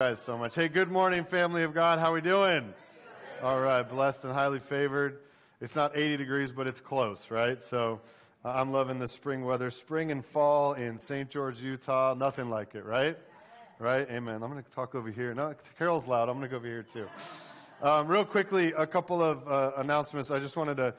guys so much. Hey, good morning, family of God. How we doing? All right, blessed and highly favored. It's not 80 degrees, but it's close, right? So uh, I'm loving the spring weather. Spring and fall in St. George, Utah, nothing like it, right? Right? Amen. I'm going to talk over here. No, Carol's loud. I'm going to go over here too. Um, real quickly, a couple of uh, announcements. I just wanted to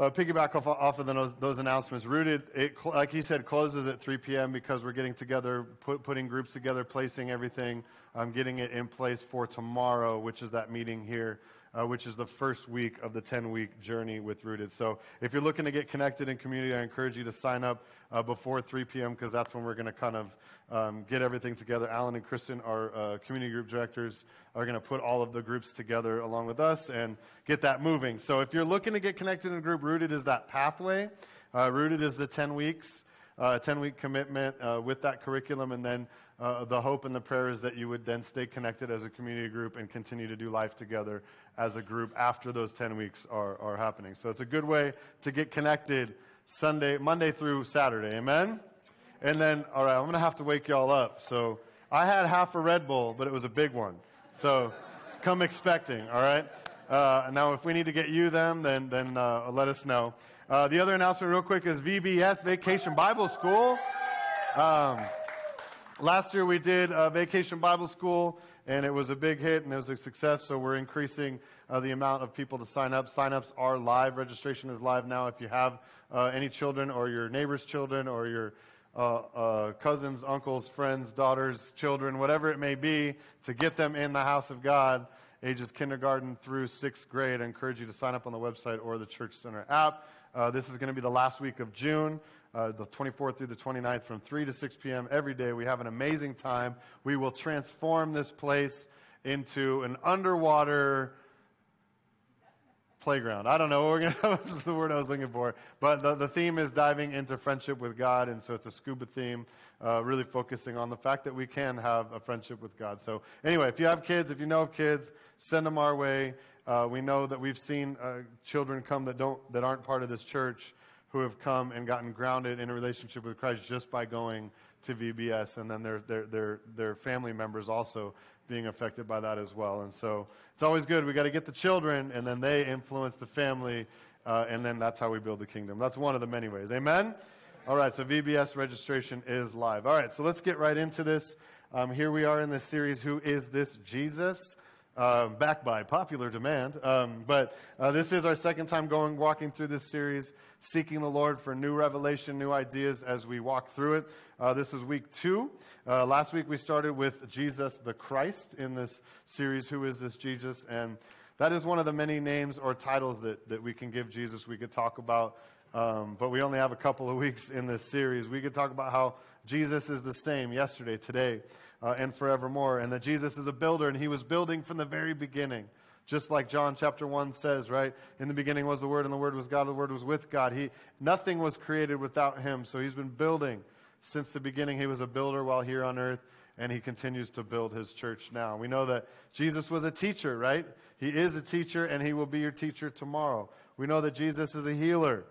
uh, piggyback off, off of those, those, announcements. Rooted, it, like he said, closes at 3 p.m. because we're getting together, put, putting groups together, placing everything, um, getting it in place for tomorrow, which is that meeting here uh, which is the first week of the 10 week journey with Rooted. So if you're looking to get connected in community, I encourage you to sign up uh, before 3 p.m. because that's when we're going to kind of um, get everything together. Alan and Kristen, our uh, community group directors, are going to put all of the groups together along with us and get that moving. So if you're looking to get connected in a group, Rooted is that pathway. Uh, Rooted is the 10 weeks. Uh, a 10 week commitment uh, with that curriculum, and then uh, the hope and the prayer is that you would then stay connected as a community group and continue to do life together as a group after those 10 weeks are, are happening. So it's a good way to get connected Sunday, Monday through Saturday. Amen? And then, all right, I'm going to have to wake y'all up. So I had half a Red Bull, but it was a big one. So come expecting, all right? Uh, now, if we need to get you them, then, then uh, let us know. Uh, the other announcement, real quick, is VBS Vacation Bible School. Um, Last year we did a Vacation Bible School, and it was a big hit and it was a success. So we're increasing uh, the amount of people to sign up. Sign-ups are live. Registration is live now. If you have uh, any children or your neighbor's children or your uh, uh cousins, uncles, friends, daughters, children, whatever it may be, to get them in the house of God, ages kindergarten through sixth grade, I encourage you to sign up on the website or the Church Center app. Uh, this is going to be the last week of June uh, the 24th through the 29th from 3 to 6 p.m. every day. We have an amazing time. We will transform this place into an underwater playground. I don't know what we're going to, this is the word I was looking for. But the, the theme is diving into friendship with God. And so it's a scuba theme, uh, really focusing on the fact that we can have a friendship with God. So anyway, if you have kids, if you know of kids, send them our way. Uh, we know that we've seen uh, children come that don't, that aren't part of this church who have come and gotten grounded in a relationship with Christ just by going to VBS, and then their, their, their, their family members also being affected by that as well. And so it's always good. We got to get the children, and then they influence the family, uh, and then that's how we build the kingdom. That's one of the many ways. Amen? All right, so VBS registration is live. All right, so let's get right into this. Um, here we are in this series, Who is This Jesus? Uh, back by popular demand. Um, but uh, this is our second time going, walking through this series seeking the Lord for new revelation, new ideas as we walk through it. Uh, this is week two. Uh, last week we started with Jesus the Christ in this series, Who is this Jesus? And that is one of the many names or titles that, that we can give Jesus. We could talk about, um, but we only have a couple of weeks in this series. We could talk about how Jesus is the same yesterday, today, uh, and forevermore, and that Jesus is a builder, and he was building from the very beginning. Just like John chapter 1 says, right? In the beginning was the Word, and the Word was God, and the Word was with God. He, nothing was created without Him. So He's been building since the beginning. He was a builder while here on earth, and He continues to build His church now. We know that Jesus was a teacher, right? He is a teacher, and He will be your teacher tomorrow. We know that Jesus is a healer.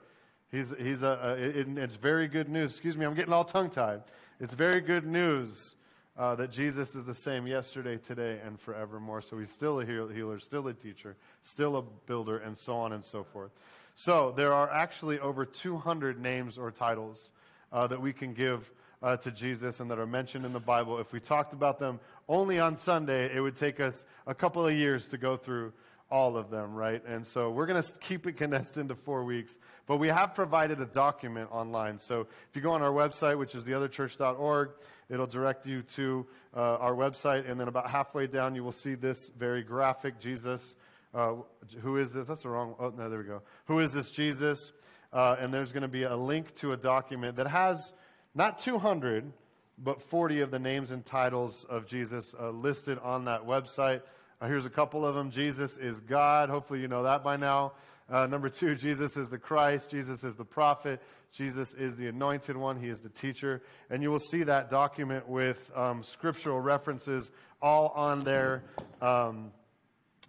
He's, he's a, a it, it's very good news. Excuse me, I'm getting all tongue tied. It's very good news uh, that Jesus is the same yesterday, today, and forevermore. So he's still a healer, still a teacher, still a builder, and so on and so forth. So there are actually over 200 names or titles uh, that we can give uh, to Jesus and that are mentioned in the Bible. If we talked about them only on Sunday, it would take us a couple of years to go through all of them, right? And so we're going to keep it condensed into four weeks, but we have provided a document online. So if you go on our website, which is theotherchurch.org, It'll direct you to uh, our website, and then about halfway down, you will see this very graphic Jesus. Uh, who is this? That's the wrong. Oh, no, there we go. Who is this Jesus? Uh, and there's going to be a link to a document that has not 200, but 40 of the names and titles of Jesus uh, listed on that website. Uh, here's a couple of them. Jesus is God. Hopefully, you know that by now. Uh, number two, Jesus is the Christ. Jesus is the prophet. Jesus is the anointed one. He is the teacher. And you will see that document with um, scriptural references all on there um,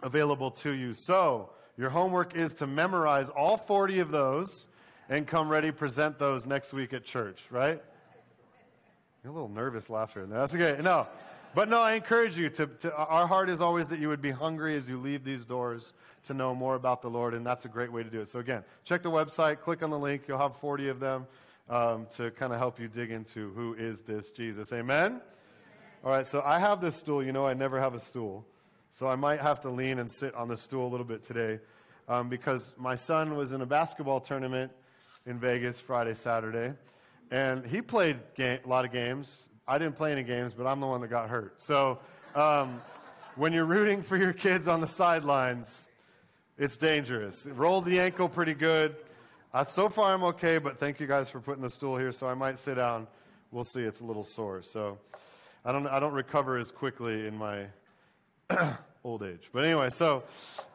available to you. So, your homework is to memorize all 40 of those and come ready present those next week at church, right? You're a little nervous laughter in there. That's okay. No. But no, I encourage you to, to, our heart is always that you would be hungry as you leave these doors to know more about the Lord, and that's a great way to do it. So, again, check the website, click on the link. You'll have 40 of them um, to kind of help you dig into who is this Jesus. Amen? All right, so I have this stool. You know, I never have a stool. So I might have to lean and sit on the stool a little bit today um, because my son was in a basketball tournament in Vegas Friday, Saturday, and he played a lot of games I didn't play any games, but I'm the one that got hurt. So um, when you're rooting for your kids on the sidelines, it's dangerous. Rolled the ankle pretty good. Uh, so far, I'm okay, but thank you guys for putting the stool here, so I might sit down. We'll see. It's a little sore. So I don't, I don't recover as quickly in my old age. But anyway, so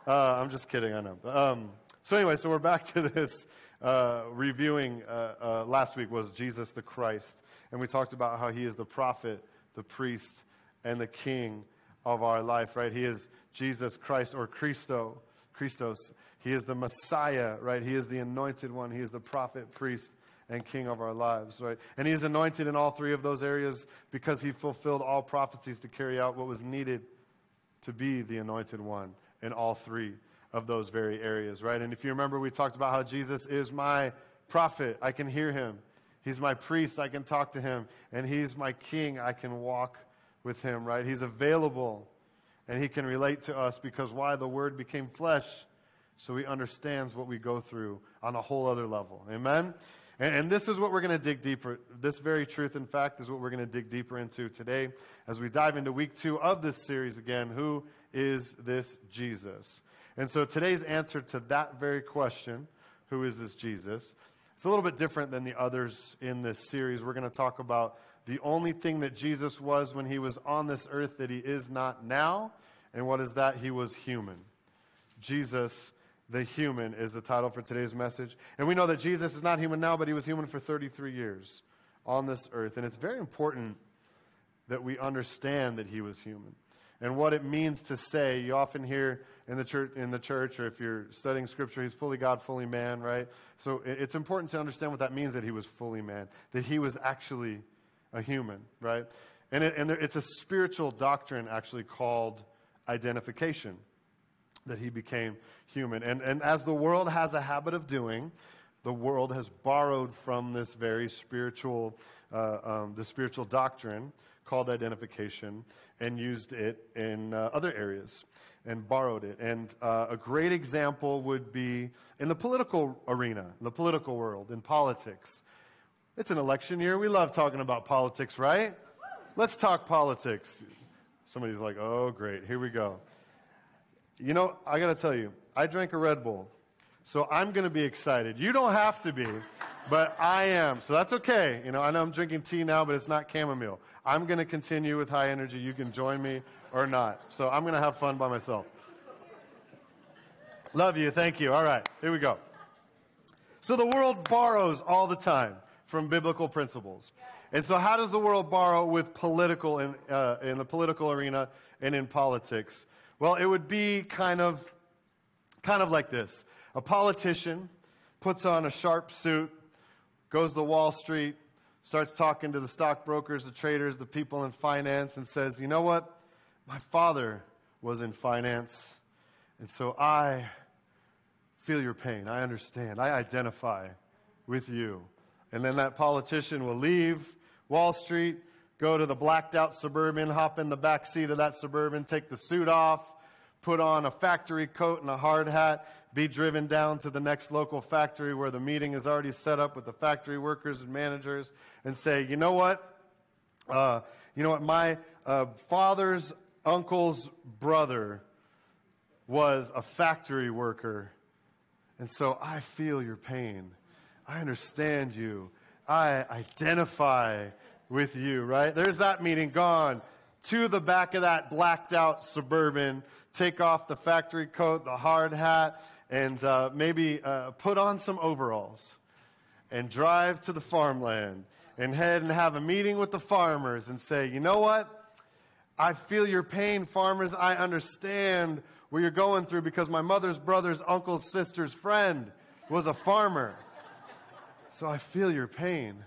uh, I'm just kidding, I know. Um, so anyway, so we're back to this uh, reviewing uh, uh, last week was Jesus the Christ. And we talked about how he is the prophet, the priest, and the king of our life, right? He is Jesus Christ or Christo, Christos. He is the Messiah, right? He is the anointed one. He is the prophet, priest, and king of our lives, right? And he is anointed in all three of those areas because he fulfilled all prophecies to carry out what was needed to be the anointed one in all three of those very areas, right? And if you remember, we talked about how Jesus is my prophet. I can hear him. He's my priest. I can talk to him. And he's my king. I can walk with him, right? He's available and he can relate to us because why? The word became flesh. So he understands what we go through on a whole other level. Amen? And, and this is what we're going to dig deeper. This very truth, in fact, is what we're going to dig deeper into today as we dive into week two of this series again. Who is this Jesus? And so today's answer to that very question, who is this Jesus, it's a little bit different than the others in this series. We're going to talk about the only thing that Jesus was when he was on this earth that he is not now. And what is that? He was human. Jesus, the human, is the title for today's message. And we know that Jesus is not human now, but he was human for 33 years on this earth. And it's very important that we understand that he was human and what it means to say. You often hear in the church, in the church, or if you're studying scripture, he's fully God, fully man, right? So it's important to understand what that means that he was fully man, that he was actually a human, right? And, it, and there, it's a spiritual doctrine actually called identification, that he became human. And, and as the world has a habit of doing, the world has borrowed from this very spiritual, uh, um, the spiritual doctrine called identification and used it in uh, other areas and borrowed it. And uh, a great example would be in the political arena, in the political world, in politics. It's an election year. We love talking about politics, right? Let's talk politics. Somebody's like, oh, great, here we go. You know, I got to tell you, I drank a Red Bull, so I'm going to be excited. You don't have to be but I am. So that's okay. You know, I know I'm drinking tea now, but it's not chamomile. I'm going to continue with high energy. You can join me or not. So I'm going to have fun by myself. Love you. Thank you. All right, here we go. So the world borrows all the time from biblical principles. And so, how does the world borrow with political in, uh, in the political arena and in politics? Well, it would be kind of, kind of like this: a politician puts on a sharp suit, goes to Wall Street, starts talking to the stockbrokers, the traders, the people in finance, and says, You know what? My father was in finance, and so I feel your pain. I understand. I identify with you. And then that politician will leave Wall Street, go to the blacked out suburban, hop in the back seat of that suburban, take the suit off, put on a factory coat and a hard hat, be driven down to the next local factory where the meeting is already set up with the factory workers and managers and say, you know what? Uh, you know what? My uh, father's uncle's brother was a factory worker. And so I feel your pain. I understand you. I identify with you, right? There's that meeting gone to the back of that blacked out suburban, take off the factory coat, the hard hat, and uh, maybe uh, put on some overalls and drive to the farmland and head and have a meeting with the farmers and say, you know what? I feel your pain, farmers. I understand what you're going through because my mother's brother's uncle's sister's friend was a farmer. So I feel your pain.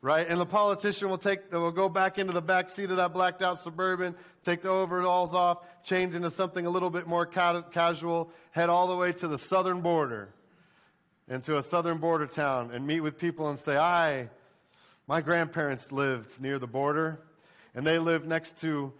Right? And the politician will take, will go back into the back seat of that blacked out suburban, take the overalls off, change into something a little bit more ca- casual, head all the way to the southern border, into a southern border town, and meet with people and say, "I, my grandparents lived near the border, and they lived next to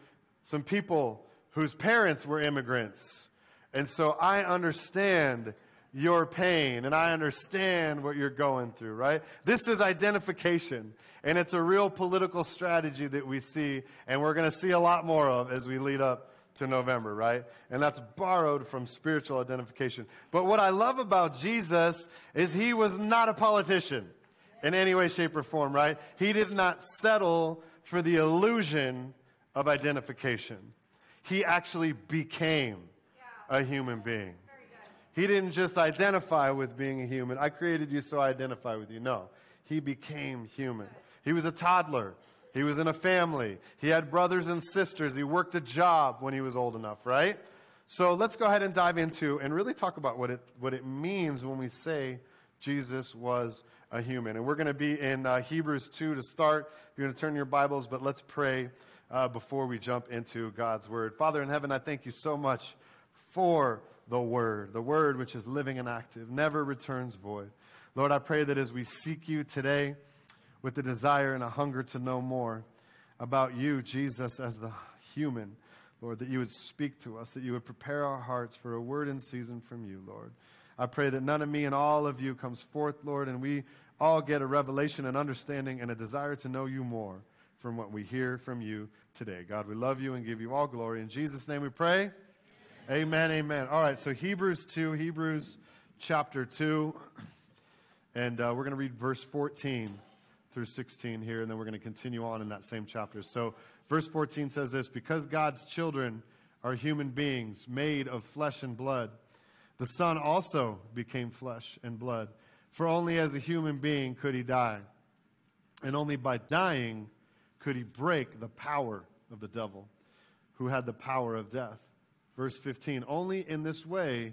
some people whose parents were immigrants, and so I understand." Your pain and I understand what you're going through, right? This is identification, and it's a real political strategy that we see, and we're going to see a lot more of as we lead up to November, right? And that's borrowed from spiritual identification. But what I love about Jesus is he was not a politician in any way, shape, or form, right? He did not settle for the illusion of identification. He actually became a human being. He didn't just identify with being a human. I created you so I identify with you. No, he became human. He was a toddler. He was in a family. He had brothers and sisters. He worked a job when he was old enough, right? So let's go ahead and dive into and really talk about what it, what it means when we say Jesus was a human. And we're going to be in uh, Hebrews 2 to start. If you're going to turn your Bibles, but let's pray uh, before we jump into God's Word. Father in heaven, I thank you so much for the Word, the Word which is living and active, never returns void. Lord, I pray that as we seek you today with the desire and a hunger to know more about you, Jesus, as the human, Lord, that you would speak to us, that you would prepare our hearts for a word in season from you, Lord. I pray that none of me and all of you comes forth, Lord, and we all get a revelation and understanding and a desire to know you more from what we hear from you today. God, we love you and give you all glory. In Jesus' name we pray. Amen, amen. All right, so Hebrews 2, Hebrews chapter 2. And uh, we're going to read verse 14 through 16 here, and then we're going to continue on in that same chapter. So, verse 14 says this Because God's children are human beings made of flesh and blood, the Son also became flesh and blood. For only as a human being could he die, and only by dying could he break the power of the devil, who had the power of death. Verse 15 Only in this way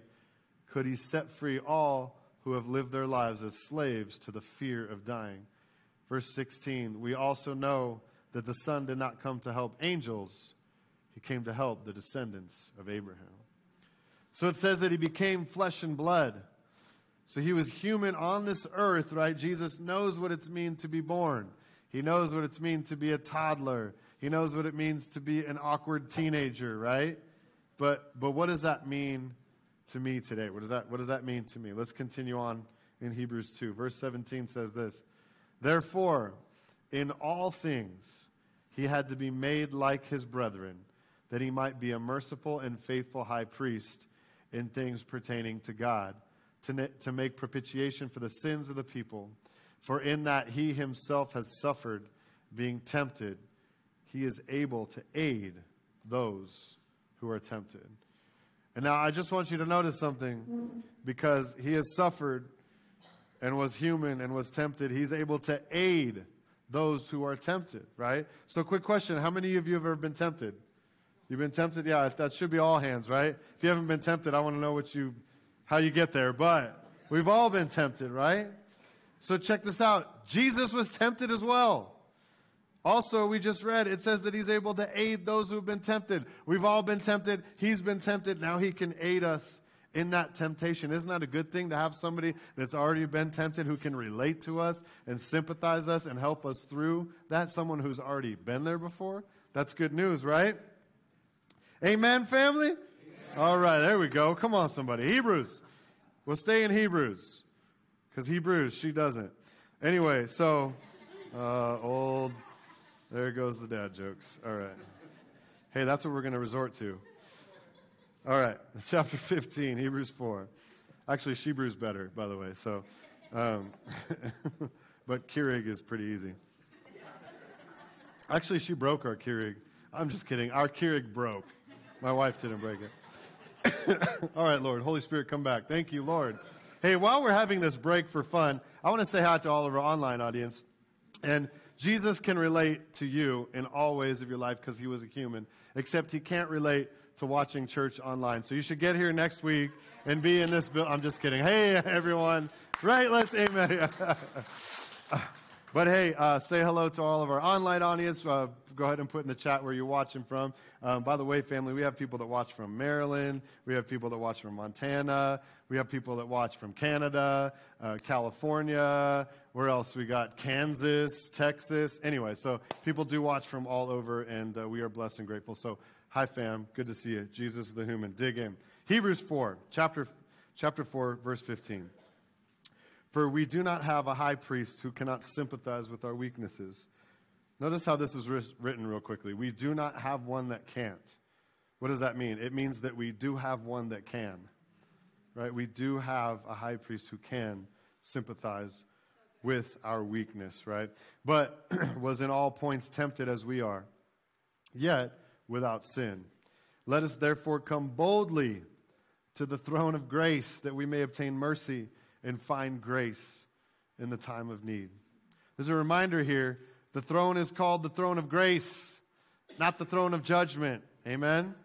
could he set free all who have lived their lives as slaves to the fear of dying. Verse 16 We also know that the Son did not come to help angels, he came to help the descendants of Abraham. So it says that he became flesh and blood. So he was human on this earth, right? Jesus knows what it's mean to be born. He knows what it's mean to be a toddler. He knows what it means to be an awkward teenager, right? But, but what does that mean to me today? What does, that, what does that mean to me? Let's continue on in Hebrews 2. Verse 17 says this Therefore, in all things, he had to be made like his brethren, that he might be a merciful and faithful high priest in things pertaining to God, to, to make propitiation for the sins of the people. For in that he himself has suffered, being tempted, he is able to aid those who are tempted. And now I just want you to notice something because he has suffered and was human and was tempted. He's able to aid those who are tempted, right? So, quick question How many of you have ever been tempted? You've been tempted? Yeah, that should be all hands, right? If you haven't been tempted, I want to know what you, how you get there. But we've all been tempted, right? So, check this out Jesus was tempted as well. Also, we just read, it says that he's able to aid those who have been tempted. We've all been tempted. He's been tempted. Now he can aid us in that temptation. Isn't that a good thing to have somebody that's already been tempted who can relate to us and sympathize us and help us through that? Someone who's already been there before? That's good news, right? Amen, family? Amen. All right, there we go. Come on, somebody. Hebrews. We'll stay in Hebrews because Hebrews, she doesn't. Anyway, so uh, old there goes the dad jokes. All right. Hey, that's what we're going to resort to. All right, chapter 15, Hebrews 4. Actually, Shebrew's better, by the way. So, um, but Keurig is pretty easy. Actually, she broke our Keurig. I'm just kidding. Our Keurig broke. My wife didn't break it. All right, Lord. Holy Spirit, come back. Thank you, Lord. Hey, while we're having this break for fun, I want to say hi to all of our online audience. And Jesus can relate to you in all ways of your life because he was a human, except he can't relate to watching church online. So you should get here next week and be in this bill. I'm just kidding. Hey, everyone. Right? Let's amen. But hey, uh, say hello to all of our online audience. Uh, go ahead and put in the chat where you're watching from. Um, by the way, family, we have people that watch from Maryland. We have people that watch from Montana. We have people that watch from Canada, uh, California. Where else? We got Kansas, Texas. Anyway, so people do watch from all over, and uh, we are blessed and grateful. So, hi, fam. Good to see you. Jesus is the human. Dig in. Hebrews 4, chapter, chapter 4, verse 15. For we do not have a high priest who cannot sympathize with our weaknesses. Notice how this is written real quickly. We do not have one that can't. What does that mean? It means that we do have one that can. Right? We do have a high priest who can sympathize with our weakness, right? But was in all points tempted as we are, yet without sin. Let us therefore come boldly to the throne of grace that we may obtain mercy and find grace in the time of need. There's a reminder here the throne is called the throne of grace, not the throne of judgment. Amen? Amen?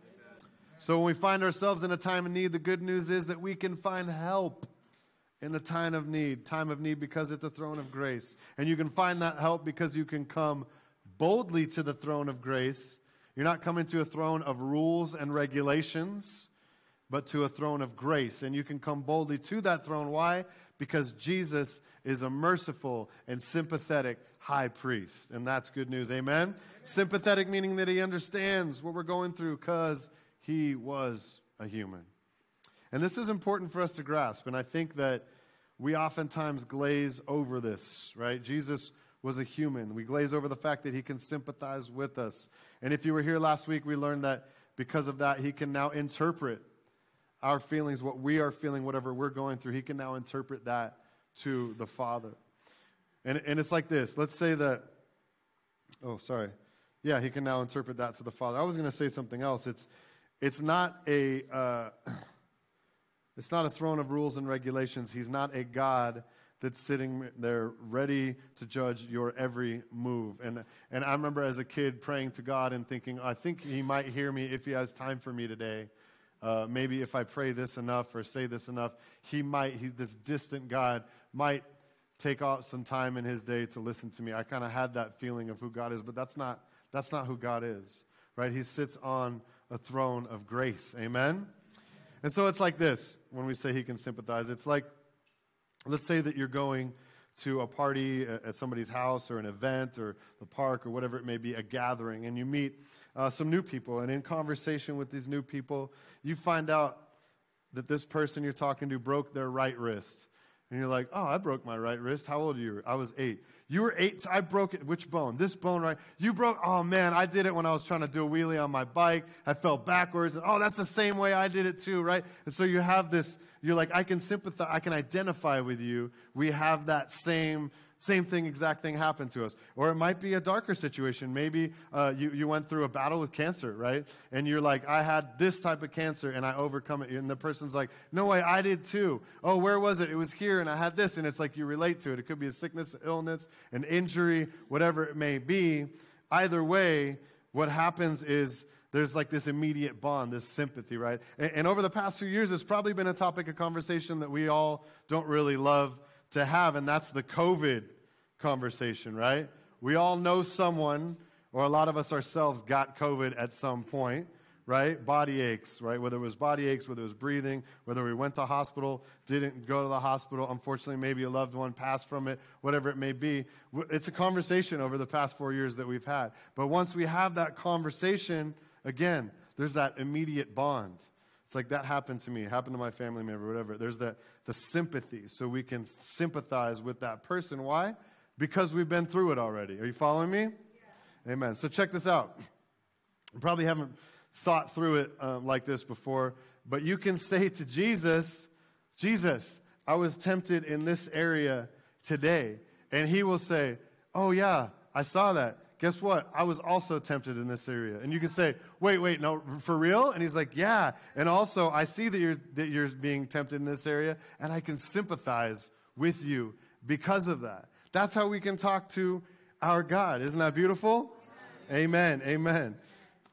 So when we find ourselves in a time of need, the good news is that we can find help in the time of need. Time of need because it's a throne of grace. And you can find that help because you can come boldly to the throne of grace. You're not coming to a throne of rules and regulations but to a throne of grace. And you can come boldly to that throne. Why? Because Jesus is a merciful and sympathetic high priest. And that's good news. Amen? Amen. Sympathetic meaning that he understands what we're going through because he was a human. And this is important for us to grasp. And I think that we oftentimes glaze over this, right? Jesus was a human. We glaze over the fact that he can sympathize with us. And if you were here last week, we learned that because of that, he can now interpret our feelings, what we are feeling, whatever we're going through, he can now interpret that to the Father. And, and it's like this let's say that, oh, sorry. Yeah, he can now interpret that to the Father. I was going to say something else. It's, it's not a. Uh, it's not a throne of rules and regulations. He's not a God that's sitting there ready to judge your every move. And, and I remember as a kid praying to God and thinking, I think He might hear me if He has time for me today uh, maybe if I pray this enough or say this enough, he might, he, this distant God might take out some time in his day to listen to me. I kind of had that feeling of who God is, but that's not, that's not who God is, right? He sits on a throne of grace. Amen? And so it's like this when we say he can sympathize. It's like, let's say that you're going to a party at somebody's house or an event or the park or whatever it may be, a gathering, and you meet uh, some new people. And in conversation with these new people, you find out that this person you're talking to broke their right wrist. And you're like, oh, I broke my right wrist. How old are you? I was eight. You were eight. I broke it. Which bone? This bone, right? You broke. Oh man, I did it when I was trying to do a wheelie on my bike. I fell backwards. oh, that's the same way I did it too, right? And so you have this. You're like, I can sympathize. I can identify with you. We have that same same thing, exact thing happened to us. Or it might be a darker situation. Maybe uh, you, you went through a battle with cancer, right? And you're like, I had this type of cancer and I overcome it. And the person's like, no way, I did too. Oh, where was it? It was here and I had this. And it's like you relate to it. It could be a sickness, illness, an injury, whatever it may be. Either way, what happens is there's like this immediate bond, this sympathy, right? And, and, over the past few years, it's probably been a topic of conversation that we all don't really love to have, and that's the COVID conversation, right? We all know someone, or a lot of us ourselves got COVID at some point, right? Body aches, right? Whether it was body aches, whether it was breathing, whether we went to hospital, didn't go to the hospital, unfortunately, maybe a loved one passed from it, whatever it may be. It's a conversation over the past four years that we've had. But once we have that conversation, again, there's that immediate bond. It's like that happened to me, happened to my family member, whatever. There's that the sympathy, so we can sympathize with that person. Why? Because we've been through it already. Are you following me? Yeah. Amen. So check this out. You probably haven't thought through it um, like this before, but you can say to Jesus, Jesus, I was tempted in this area today. And he will say, Oh, yeah, I saw that guess what? I was also tempted in this area. And you can say, wait, wait, no, for real? And he's like, yeah. And also, I see that you're, that you're being tempted in this area, and I can sympathize with you because of that. That's how we can talk to our God. Isn't that beautiful? Amen. Amen. Amen.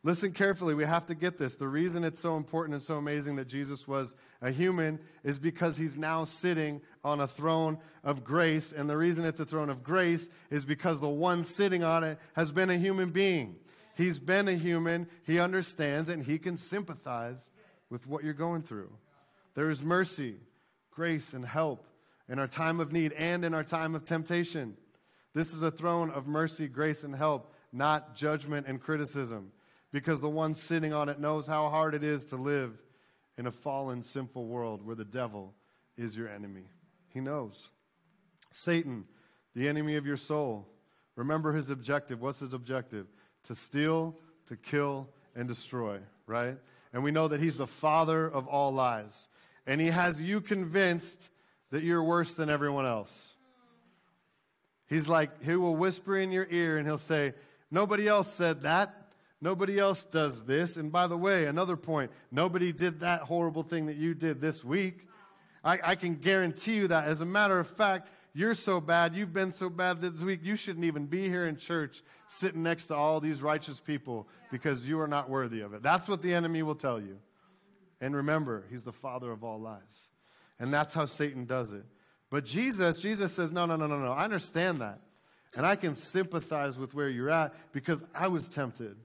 Listen carefully. We have to get this. The reason it's so important and so amazing that Jesus was a human is because he's now sitting on a throne of grace. And the reason it's a throne of grace is because the one sitting on it has been a human being. He's been a human, he understands, and he can sympathize with what you're going through. There is mercy, grace, and help in our time of need and in our time of temptation. This is a throne of mercy, grace, and help, not judgment and criticism because the one sitting on it knows how hard it is to live in a fallen, sinful world where the devil is your enemy. He knows. Satan, the enemy of your soul, remember his objective. What's his objective? To steal, to kill, and destroy, right? And we know that he's the father of all lies. And he has you convinced that you're worse than everyone else. He's like, he will whisper in your ear and he'll say, Nobody else said that. Nobody else does this. And by the way, another point nobody did that horrible thing that you did this week. I, I, can guarantee you that. As a matter of fact, you're so bad, you've been so bad this week, you shouldn't even be here in church sitting next to all these righteous people because you are not worthy of it. That's what the enemy will tell you. And remember, he's the father of all lies. And that's how Satan does it. But Jesus, Jesus says, no, no, no, no, no. I understand that. And I can sympathize with where you're at because I was tempted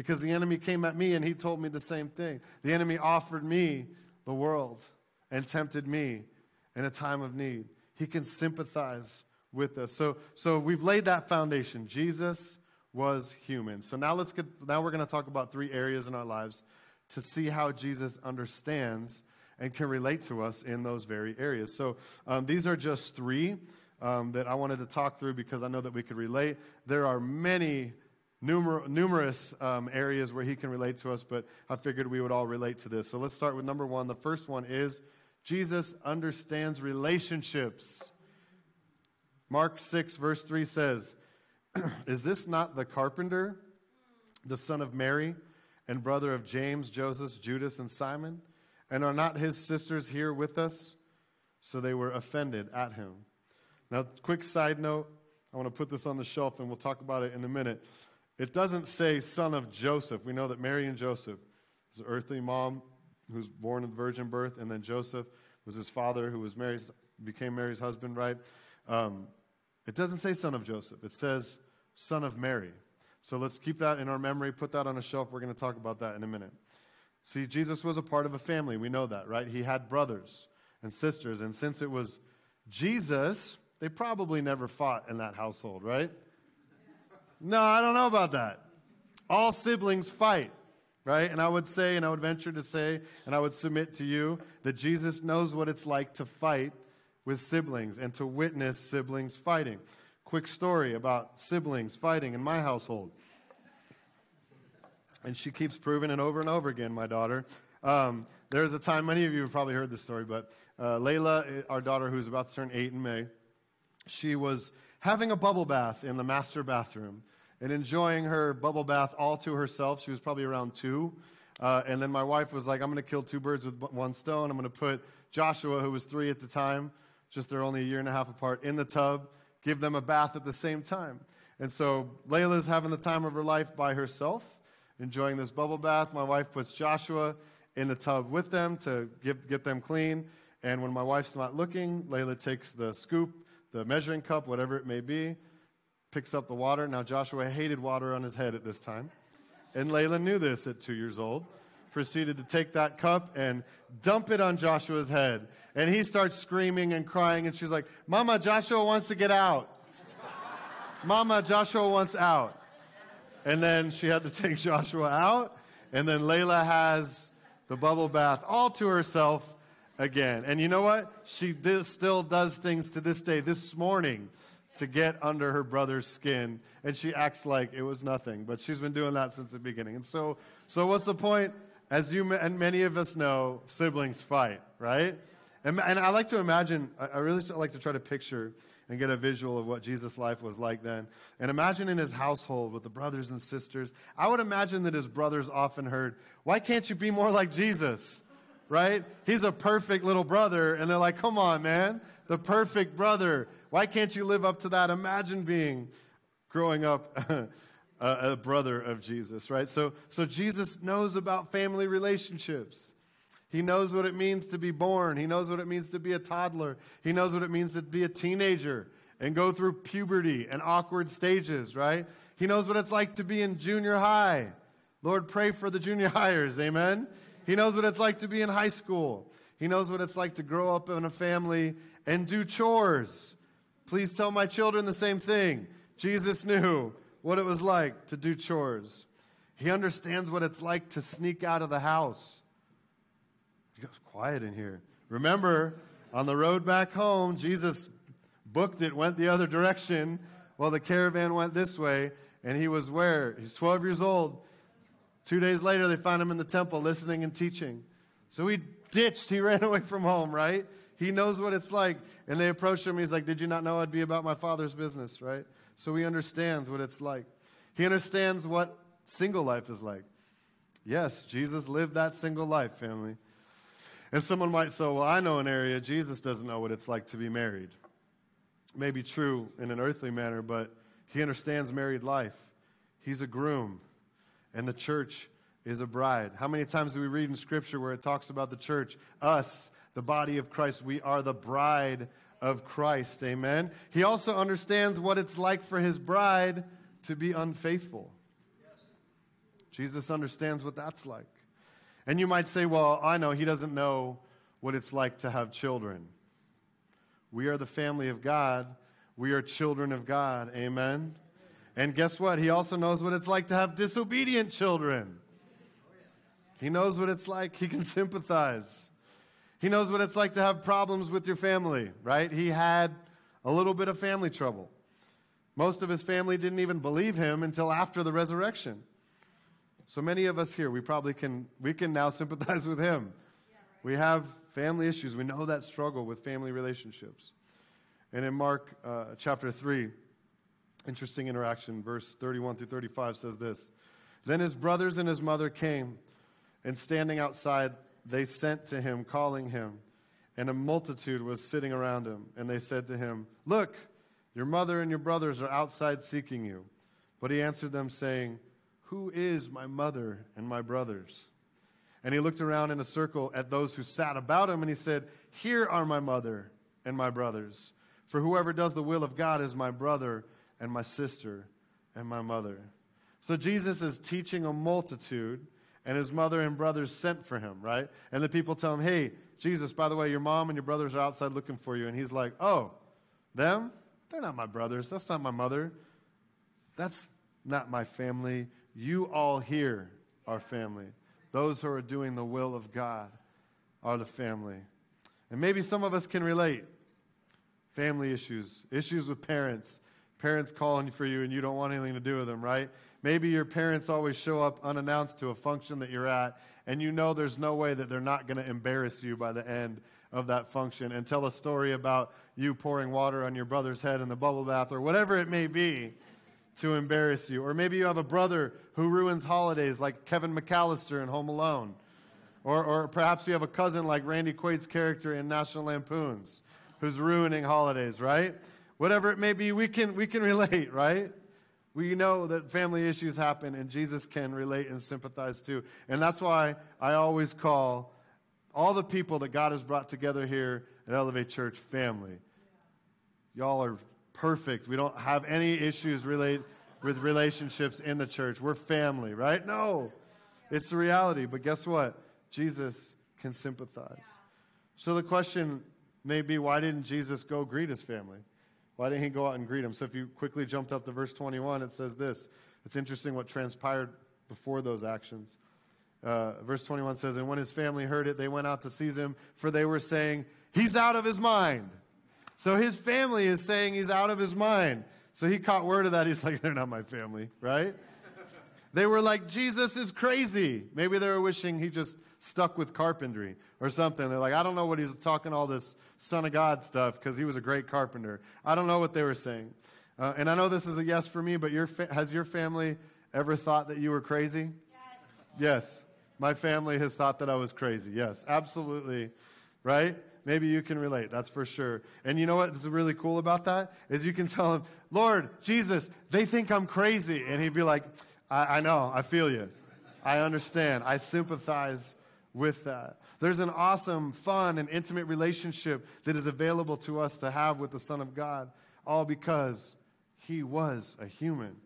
because the enemy came at me and he told me the same thing. The enemy offered me the world and tempted me in a time of need. He can sympathize with us. So, so we've laid that foundation. Jesus was human. So now let's get now we're going to talk about three areas in our lives to see how Jesus understands and can relate to us in those very areas. So um, these are just three um, that I wanted to talk through because I know that we could relate. There are many numer- numerous um, areas where he can relate to us, but I figured we would all relate to this. So let's start with number one. The first one is Jesus understands relationships. Mark 6, verse 3 says, Is this not the carpenter, the son of Mary, and brother of James, Joseph, Judas, and Simon? And are not his sisters here with us? So they were offended at him. Now, quick side note I want to put this on the shelf and we'll talk about it in a minute. It doesn't say son of Joseph. We know that Mary and Joseph, his earthly mom, who's born of virgin birth, and then Joseph was his father, who was Mary's, became Mary's husband, right? Um, it doesn't say son of Joseph. It says son of Mary. So let's keep that in our memory, put that on a shelf. We're going to talk about that in a minute. See, Jesus was a part of a family. We know that, right? He had brothers and sisters. And since it was Jesus, they probably never fought in that household, right? No, I don't know about that. All siblings fight, right? And I would say, and I would venture to say, and I would submit to you that Jesus knows what it's like to fight with siblings and to witness siblings fighting. Quick story about siblings fighting in my household. And she keeps proving it over and over again, my daughter. Um, there was a time, many of you have probably heard this story, but uh, Layla, our daughter, who's about to turn eight in May, she was having a bubble bath in the master bathroom and enjoying her bubble bath all to herself. She was probably around two. Uh, and then my wife was like, I'm going to kill two birds with one stone. I'm going to put Joshua, who was three at the time, just they're only a year and a half apart, in the tub, give them a bath at the same time. And so Layla's having the time of her life by herself, enjoying this bubble bath. My wife puts Joshua in the tub with them to get, get them clean. And when my wife's not looking, Layla takes the scoop, the measuring cup, whatever it may be, picks up the water. Now, Joshua hated water on his head at this time. And Layla knew this at two years old. Proceeded to take that cup and dump it on Joshua's head. And he starts screaming and crying. And she's like, Mama, Joshua wants to get out. Mama, Joshua wants out. And then she had to take Joshua out. And then Layla has the bubble bath all to herself again. And you know what? She still does things to this day. This morning, to get under her brother's skin, and she acts like it was nothing. But she's been doing that since the beginning. And so, so what's the point? As you and many of us know, siblings fight, right? And, and I like to imagine, I really like to try to picture and get a visual of what Jesus' life was like then. And imagine in his household with the brothers and sisters. I would imagine that his brothers often heard, Why can't you be more like Jesus? Right? He's a perfect little brother. And they're like, Come on, man. The perfect brother. Why can't you live up to that? Imagine being growing up a, a brother of Jesus, right? So, so Jesus knows about family relationships. He knows what it means to be born. He knows what it means to be a toddler. He knows what it means to be a teenager and go through puberty and awkward stages, right? He knows what it's like to be in junior high. Lord, pray for the junior hires, amen? He knows what it's like to be in high school. He knows what it's like to grow up in a family and do chores. Please tell my children the same thing. Jesus knew what it was like to do chores. He understands what it's like to sneak out of the house. It goes quiet in here. Remember, on the road back home, Jesus booked it, went the other direction, while the caravan went this way. And he was where? He's 12 years old. Two days later, they find him in the temple listening and teaching. So he ditched, he ran away from home, right? He knows what it's like. And they approach him. He's like, Did you not know I'd be about my father's business, right? So he understands what it's like. He understands what single life is like. Yes, Jesus lived that single life, family. And someone might say, Well, I know an area Jesus doesn't know what it's like to be married may be true in an earthly manner, but he understands married life. He's a groom, and the church is a bride. How many times do we read in Scripture where it talks about the church? Us, the body of Christ, we are the bride of Christ. Amen. He also understands what it's like for his bride to be unfaithful. Jesus understands what that's like. And you might say, well, I know he doesn't know what it's like to have children. We are the family of God. We are children of God. Amen. And guess what? He also knows what it's like to have disobedient children. He knows what it's like. He can sympathize. He knows what it's like to have problems with your family, right? He had a little bit of family trouble. Most of his family didn't even believe him until after the resurrection. So many of us here, we probably can we can now sympathize with him. We have family issues. We know that struggle with family relationships. And in Mark uh, chapter 3, interesting interaction, verse 31 through 35 says this Then his brothers and his mother came, and standing outside, they sent to him, calling him. And a multitude was sitting around him. And they said to him, Look, your mother and your brothers are outside seeking you. But he answered them, saying, Who is my mother and my brothers? And he looked around in a circle at those who sat about him, and he said, Here are my mother and my brothers. For whoever does the will of God is my brother and my sister and my mother. So Jesus is teaching a multitude, and his mother and brothers sent for him, right? And the people tell him, Hey, Jesus, by the way, your mom and your brothers are outside looking for you. And he's like, Oh, them? They're not my brothers. That's not my mother. That's not my family. You all here are family. Those who are doing the will of God are the family. And maybe some of us can relate. Family issues, issues with parents, parents calling for you and you don't want anything to do with them, right? Maybe your parents always show up unannounced to a function that you're at, and you know there's no way that they're not going to embarrass you by the end of that function and tell a story about you pouring water on your brother's head in the bubble bath or whatever it may be to embarrass you. Or maybe you have a brother who ruins holidays like Kevin McCallister in Home Alone. Or, or perhaps you have a cousin like Randy Quaid's character in National Lampoon's who's ruining holidays, right? Whatever it may be, we can, we can relate, right? We know that family issues happen and Jesus can relate and sympathize too. And that's why I always call all the people that God has brought together here at Elevate Church family. Y'all are perfect. We don't have any issues relate, with relationships in the church. We're family, right? No, it's the reality. But guess what? Jesus can sympathize. So the question may be why didn't Jesus go greet his family? Why didn't he go out and greet him? So if you quickly jumped up to verse 21, it says this. It's interesting what transpired before those actions. Uh, verse 21 says, And when his family heard it, they went out to seize him, for they were saying, He's out of his mind. So his family is saying he's out of his mind. So he caught word of that. He's like, they're not my family, right? They were like, Jesus is crazy. Maybe they were wishing he just stuck with carpentry or something. They're like, I don't know what he's talking all this Son of God stuff because he was a great carpenter. I don't know what they were saying. Uh, and I know this is a yes for me, but your fa- has your family ever thought that you were crazy? Yes. Yes. My family has thought that I was crazy. Yes, absolutely. Right? Maybe you can relate, that's for sure. And you know what is really cool about that? Is you can tell him, Lord, Jesus, they think I'm crazy. And he'd be like, I, I know, I feel you. I understand. I sympathize with that. There's an awesome, fun, and intimate relationship that is available to us to have with the Son of God, all because he was a human.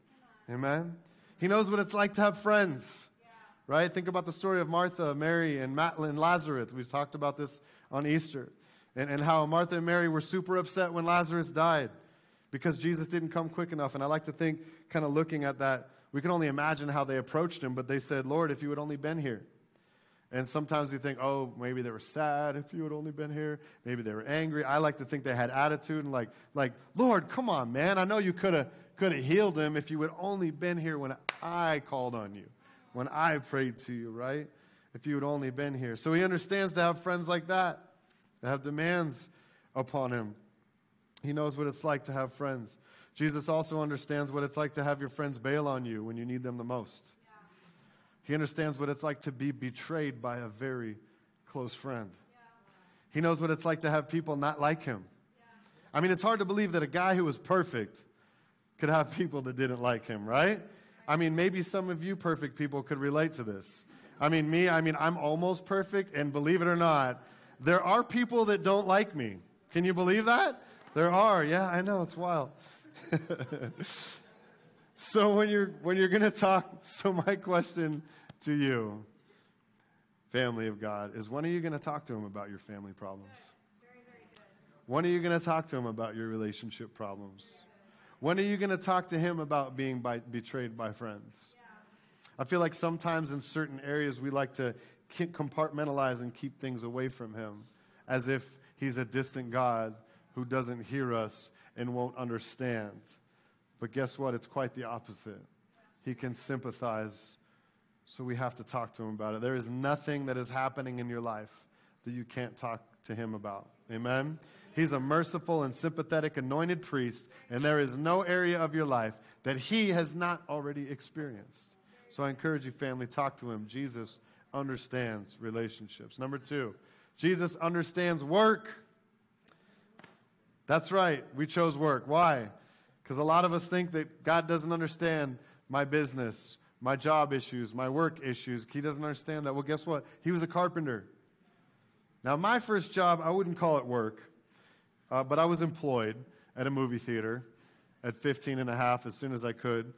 Amen? He knows what it's like to have friends, right? Think about the story of Martha, Mary, and, Matt, and Lazarus. We talked about this on Easter, and, and how Martha and Mary were super upset when Lazarus died because Jesus didn't come quick enough. And I like to think, kind of looking at that, we can only imagine how they approached him, but they said, Lord, if you had only been here. And sometimes you think, oh, maybe they were sad if you had only been here. Maybe they were angry. I like to think they had attitude and like, like, Lord, come on, man. I know you could have could have healed him if you had only been here when I called on you, when I prayed to you, right? If you had only been here. So he understands to have friends like that, to have demands upon him. He knows what it's like to have friends. Jesus also understands what it's like to have your friends bail on you when you need them the most. He understands what it's like to be betrayed by a very close friend. He knows what it's like to have people not like him. I mean, it's hard to believe that a guy who was perfect could have people that didn't like him, right? I mean, maybe some of you perfect people could relate to this. I mean, me, I mean, I'm almost perfect, and believe it or not, there are people that don't like me. Can you believe that? There are. Yeah, I know, it's wild. So when you're when you're going to talk, so my question to you, family of God, is when are you going to talk to him about your family problems? When are you going to talk to him about your relationship problems? When are you going to talk to him about being by, betrayed by friends? Yeah. I feel like sometimes in certain areas we like to compartmentalize and keep things away from him as if he's a distant God who doesn't hear us and won't understand. But guess what? It's quite the opposite. He can sympathize, so we have to talk to him about it. There is nothing that is happening in your life that you can't talk to him about. Amen? He's a merciful and sympathetic anointed priest, and there is no area of your life that he has not already experienced. So I encourage you, family, talk to him. Jesus understands relationships. Number two, Jesus understands work. That's right, we chose work. Why? Because a lot of us think that God doesn't understand my business, my job issues, my work issues. He doesn't understand that. Well, guess what? He was a carpenter. Now, my first job, I wouldn't call it work, uh, but I was employed at a movie theater at 15 and a half as soon as I could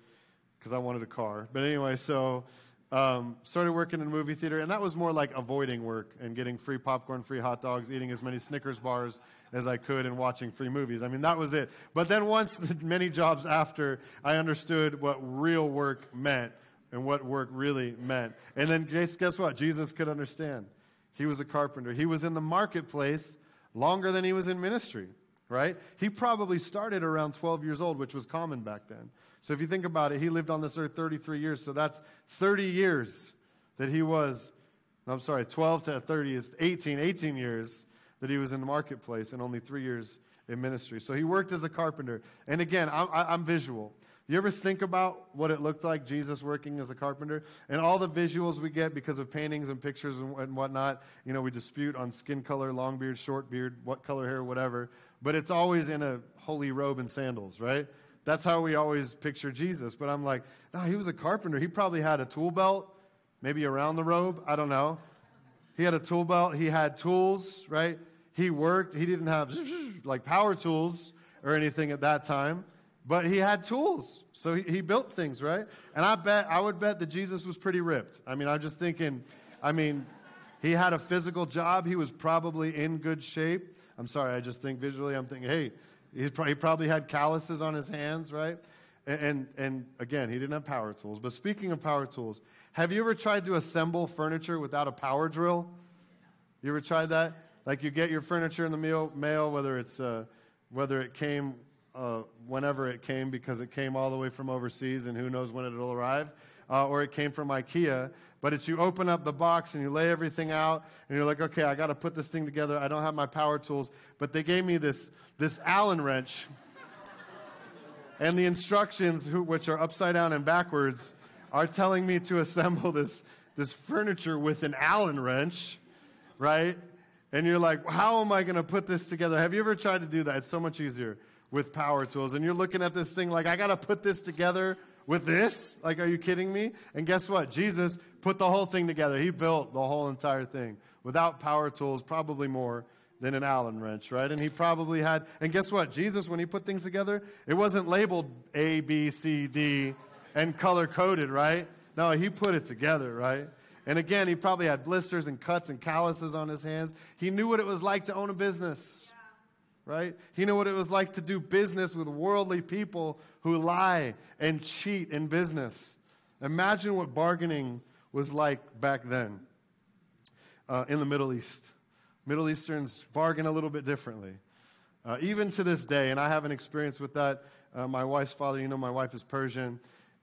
because I wanted a car. But anyway, so um, started working in a movie theater, and that was more like avoiding work and getting free popcorn, free hot dogs, eating as many Snickers bars as I could, and watching free movies. I mean, that was it. But then, once many jobs after, I understood what real work meant and what work really meant. And then, guess, guess what? Jesus could understand. He was a carpenter, he was in the marketplace longer than he was in ministry right? He probably started around 12 years old, which was common back then. So if you think about it, he lived on this earth 33 years. So that's 30 years that he was, I'm sorry, 12 to 30 is 18, 18 years that he was in the marketplace and only three years in ministry. So he worked as a carpenter. And again, I'm, I'm visual. You ever think about what it looked like, Jesus working as a carpenter? And all the visuals we get because of paintings and pictures and, and whatnot, you know, we dispute on skin color, long beard, short beard, what color hair, whatever. But it's always in a holy robe and sandals, right? That's how we always picture Jesus. But I'm like, no, he was a carpenter. He probably had a tool belt, maybe around the robe. I don't know. He had a tool belt. He had tools, right? He worked. He didn't have like power tools or anything at that time. But he had tools, so he, he built things, right? And I bet, I would bet that Jesus was pretty ripped. I mean, I'm just thinking, I mean, he had a physical job. He was probably in good shape. I'm sorry, I just think visually, I'm thinking, hey, he probably had calluses on his hands, right? And, and, and, again, he didn't have power tools. But speaking of power tools, have you ever tried to assemble furniture without a power drill? You ever tried that? Like you get your furniture in the mail, mail whether it's uh, whether it came uh, whenever it came because it came all the way from overseas and who knows when it'll arrive, uh, or it came from IKEA. But it's you open up the box and you lay everything out and you're like, okay, I got to put this thing together. I don't have my power tools, but they gave me this this Allen wrench, and the instructions, which are upside down and backwards, are telling me to assemble this this furniture with an Allen wrench, right? and you're like, how am I going to put this together? Have you ever tried to do that? It's so much easier with power tools. And you're looking at this thing like, I got to put this together with this? Like, are you kidding me? And guess what? Jesus put the whole thing together. He built the whole entire thing without power tools, probably more than an Allen wrench, right? And he probably had, and guess what? Jesus, when he put things together, it wasn't labeled A, B, C, D, and color coded, right? No, he put it together, right? And again, he probably had blisters and cuts and calluses on his hands. He knew what it was like to own a business, right? He knew what it was like to do business with worldly people who lie and cheat in business. Imagine what bargaining was like back then uh, in the Middle East. Middle Easterns bargain a little bit differently. Uh, even to this day, and I have an experience with that. Uh, my wife's father, you know, my wife is Persian,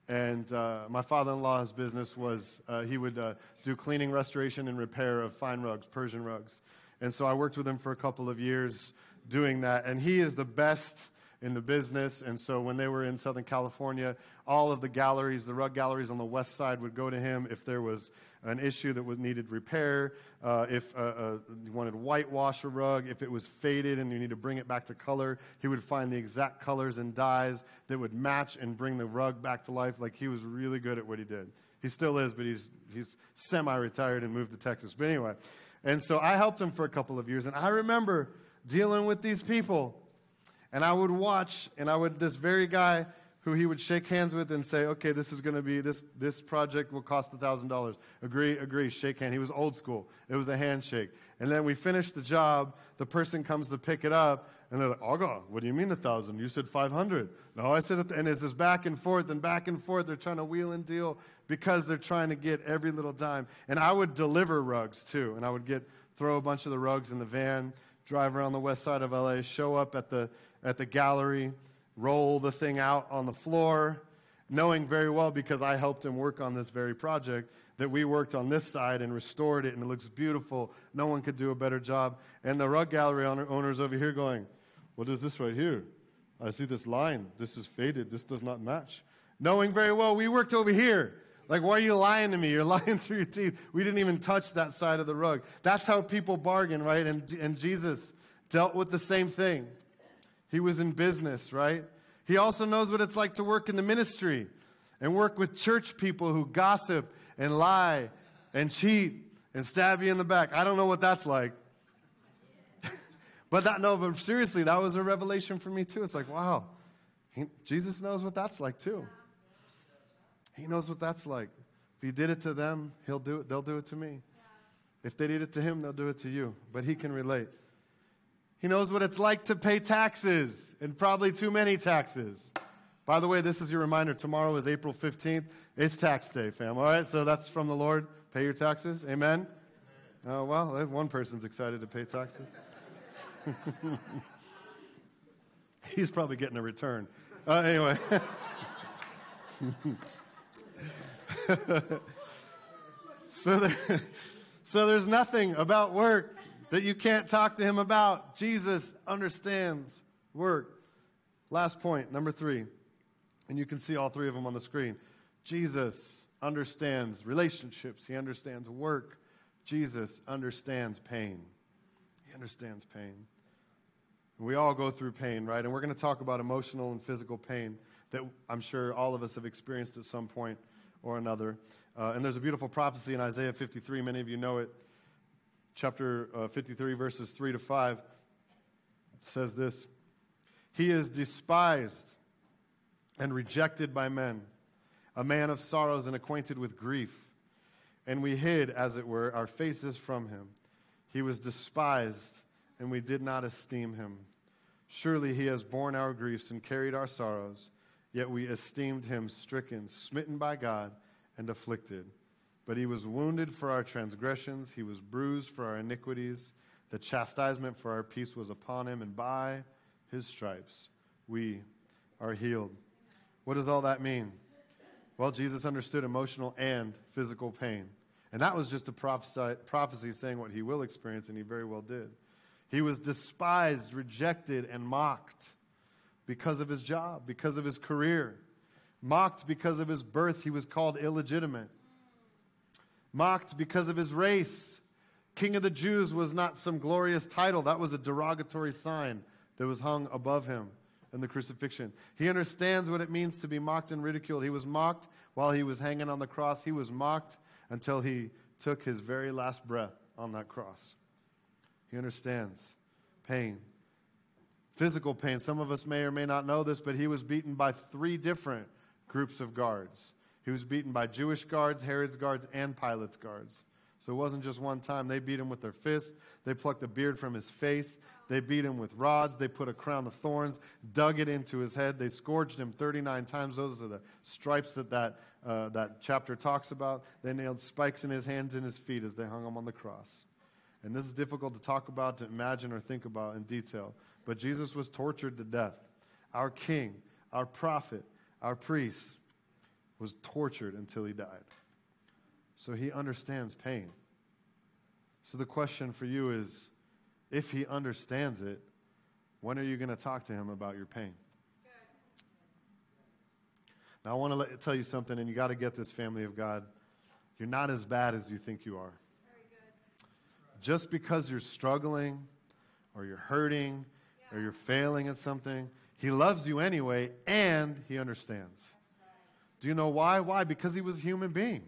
and uh, my father in law's business was uh, he would uh, do cleaning, restoration, and repair of fine rugs, Persian rugs. And so I worked with him for a couple of years doing that, and he is the best in the business. And so when they were in Southern California, all of the galleries, the rug galleries on the west side, would go to him if there was an issue that was needed repair, uh, if uh, uh, you wanted to whitewash a rug, if it was faded and you need to bring it back to color, he would find the exact colors and dyes that would match and bring the rug back to life. Like he was really good at what he did. He still is, but he's, he's semi retired and moved to Texas. But anyway, and so I helped him for a couple of years. And I remember dealing with these people and I would watch, and I would, this very guy who he would shake hands with and say, okay, this is going to be, this, this project will cost $1,000. Agree, agree, shake hand. He was old school. It was a handshake. And then we finish the job, the person comes to pick it up, and they're like, Aga, what do you mean 1,000? You said 500. No, I said, and it's this back and forth and back and forth. They're trying to wheel and deal because they're trying to get every little dime. And I would deliver rugs too, and I would get, throw a bunch of the rugs in the van, drive around the west side of LA, show up at the at the gallery, roll the thing out on the floor, knowing very well because I helped him work on this very project that we worked on this side and restored it and it looks beautiful. No one could do a better job. And the rug gallery owner, owners over here going, What is this right here? I see this line. This is faded. This does not match. Knowing very well we worked over here. Like, why are you lying to me? You're lying through your teeth. We didn't even touch that side of the rug. That's how people bargain, right? And, and Jesus dealt with the same thing. He was in business, right? He also knows what it's like to work in the ministry and work with church people who gossip and lie and cheat and stab you in the back. I don't know what that's like. but that, no, but seriously, that was a revelation for me too. It's like, wow, he, Jesus knows what that's like too. He knows what that's like. If he did it to them, he'll do it, they'll do it to me. If they did it to him, they'll do it to you. But he can relate. He knows what it's like to pay taxes, and probably too many taxes. By the way, this is your reminder. Tomorrow is April 15th. It's tax day, fam. All right, so that's from the Lord. Pay your taxes. Amen? Oh, well, one person's excited to pay taxes. He's probably getting a return. Uh, anyway. so, there, so there's nothing about work that you can't talk to him about. Jesus understands work. Last point, number three, and you can see all three of them on the screen. Jesus understands relationships, he understands work. Jesus understands pain. He understands pain. We all go through pain, right? And we're going to talk about emotional and physical pain that I'm sure all of us have experienced at some point or another. Uh, and there's a beautiful prophecy in Isaiah 53. Many of you know it chapter uh, 53, verses 3 to 5, says this He is despised and rejected by men, a man of sorrows and acquainted with grief. And we hid, as it were, our faces from him. He was despised, and we did not esteem him. Surely he has borne our griefs and carried our sorrows, yet we esteemed him stricken, smitten by God, and afflicted. But he was wounded for our transgressions, he was bruised for our iniquities. The chastisement for our peace was upon him, and by his stripes we are healed. What does all that mean? Well, Jesus understood emotional and physical pain. And that was just a prophecy, prophecy saying what he will experience, and he very well did. He was despised, rejected, and mocked because of his job, because of his career. Mocked because of his birth, he was called illegitimate mocked because of his race, King of the Jews was not some glorious title, that was a derogatory sign that was hung above him in the crucifixion. He understands what it means to be mocked and ridiculed. He was mocked while he was hanging on the cross, he was mocked until he took his very last breath on that cross. He understands pain, physical pain. Some of us may or may not know this, but he was beaten by three different groups of guards. He was beaten by Jewish guards, Herod's guards, and Pilate's guards. So it wasn't just one time. They beat him with their fists. They plucked a beard from his face. They beat him with rods. They put a crown of thorns, dug it into his head. They scourged him 39 times. Those are the stripes that that, uh, that chapter talks about. They nailed spikes in his hands and his feet as they hung him on the cross. And this is difficult to talk about, to imagine, or think about in detail. But Jesus was tortured to death. Our king, our prophet, our priest was tortured until he died. So he understands pain. So the question for you is if he understands it, when are you going to talk to him about your pain? Now, I want to let, tell you something, and you got to get this, family of God. You're not as bad as you think you are. Just because you're struggling, or you're hurting. Or you're failing at something, He loves you anyway, and He understands. Do you know why? Why? Because He was a human being.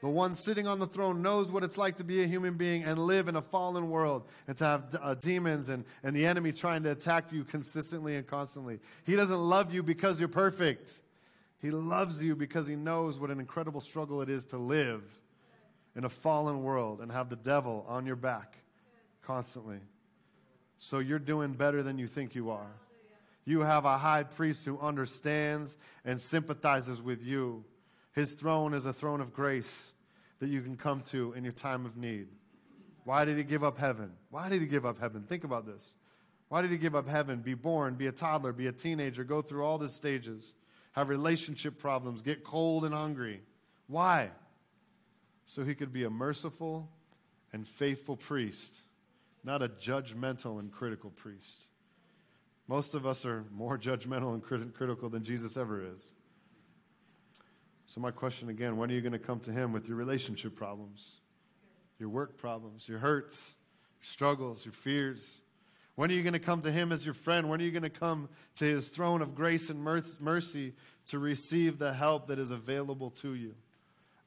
The one sitting on the throne knows what it's like to be a human being and live in a fallen world and to have uh, demons and, and the enemy trying to attack you consistently and constantly. He doesn't love you because you're perfect. He loves you because he knows what an incredible struggle it is to live in a fallen world and have the devil on your back constantly. So you're doing better than you think you are. You have a high priest who understands and sympathizes with you. His throne is a throne of grace that you can come to in your time of need. Why did he give up heaven? Why did he give up heaven? Think about this. Why did he give up heaven? Be born, be a toddler, be a teenager, go through all the stages, have relationship problems, get cold and hungry. Why? So he could be a merciful and faithful priest, not a judgmental and critical priest. Most of us are more judgmental and crit- critical than Jesus ever is. So, my question again when are you going to come to Him with your relationship problems, your work problems, your hurts, your struggles, your fears? When are you going to come to Him as your friend? When are you going to come to His throne of grace and mercy to receive the help that is available to you?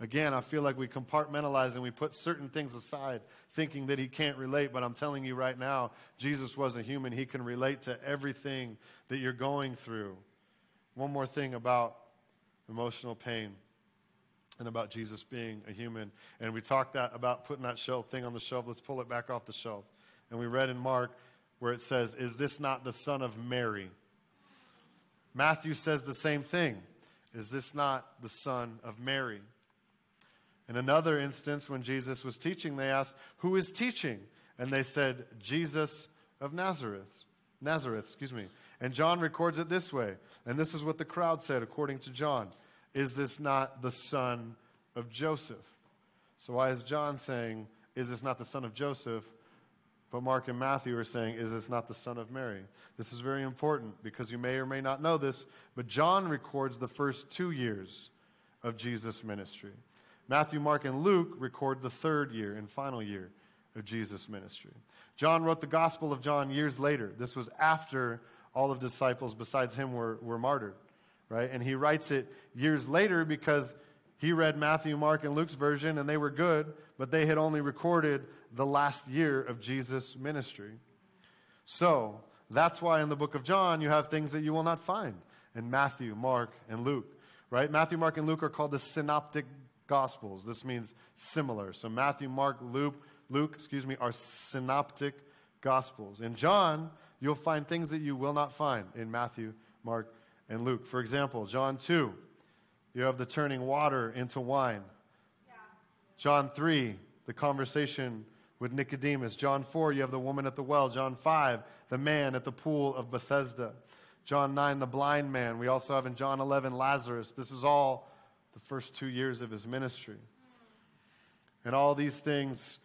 Again, I feel like we compartmentalize and we put certain things aside, thinking that He can't relate. But I'm telling you right now, Jesus was a human. He can relate to everything that you're going through. One more thing about emotional pain and about Jesus being a human. And we talked that about putting that shelf thing on the shelf. Let's pull it back off the shelf. And we read in Mark where it says, Is this not the son of Mary? Matthew says the same thing. Is this not the son of Mary? In another instance, when Jesus was teaching, they asked, Who is teaching? And they said, Jesus of Nazareth. Nazareth, excuse me. And John records it this way. And this is what the crowd said, according to John Is this not the son of Joseph? So, why is John saying, Is this not the son of Joseph? But Mark and Matthew are saying, Is this not the son of Mary? This is very important because you may or may not know this, but John records the first two years of Jesus' ministry. Matthew, Mark, and Luke record the third year and final year of Jesus' ministry. John wrote the Gospel of John years later. This was after all of disciples besides him were, were martyred, right? And he writes it years later because he read Matthew, Mark, and Luke's version, and they were good, but they had only recorded the last year of Jesus' ministry. So that's why in the book of John you have things that you will not find in Matthew, Mark, and Luke, right? Matthew, Mark, and Luke are called the synoptic gospels. This means similar. So Matthew, Mark, Luke, Luke, excuse me, are synoptic gospels. In John, you'll find things that you will not find in Matthew, Mark, and Luke. For example, John 2, you have the turning water into wine. Yeah. John 3, the conversation with Nicodemus. John 4, you have the woman at the well. John 5, the man at the pool of Bethesda. John 9, the blind man. We also have in John 11, Lazarus. This is all the first two years of his ministry. And all these things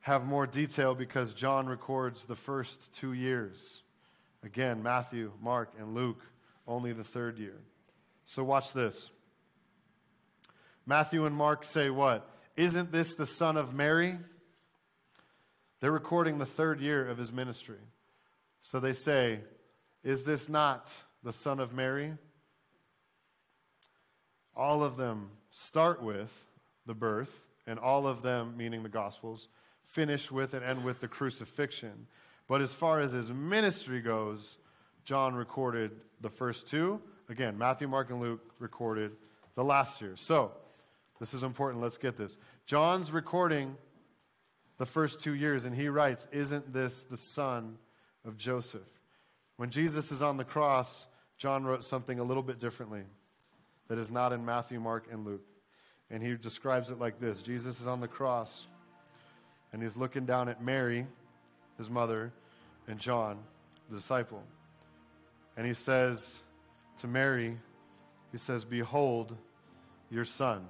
have more detail because John records the first two years. Again, Matthew, Mark, and Luke, only the third year. So watch this. Matthew and Mark say what? Isn't this the son of Mary? They're recording the third year of his ministry. So they say, Is this not the son of Mary? All of them start with the birth, and all of them, meaning the Gospels, finish with and end with the crucifixion. But as far as his ministry goes, John recorded the first two. Again, Matthew, Mark, and Luke recorded the last year. So, this is important. Let's get this. John's recording the first two years, and he writes, Isn't this the son of Joseph? When Jesus is on the cross, John wrote something a little bit differently that is not in Matthew, Mark, and Luke. And he describes it like this Jesus is on the cross, and he's looking down at Mary, his mother, and John, the disciple. And he says to Mary, he says, Behold your son.